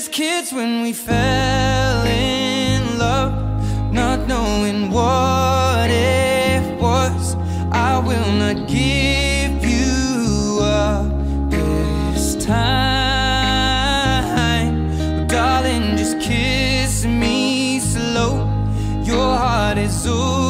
Just kids when we fell in love, not knowing what it was. I will not give you up this time. Darling, just kiss me slow. Your heart is all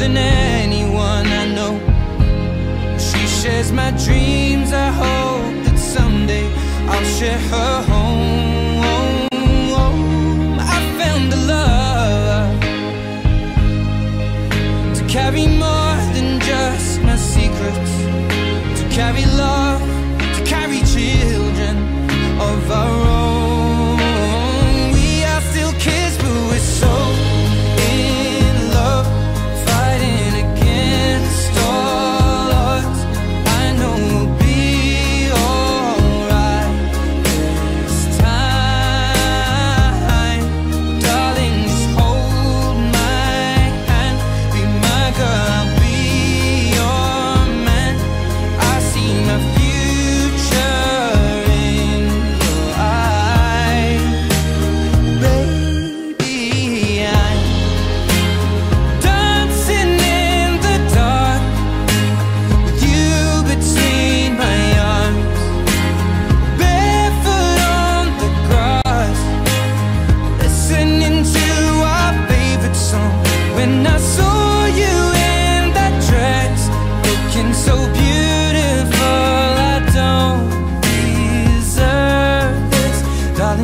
than anyone I know. She shares my dreams. I hope that someday I'll share her home.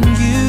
Darling. You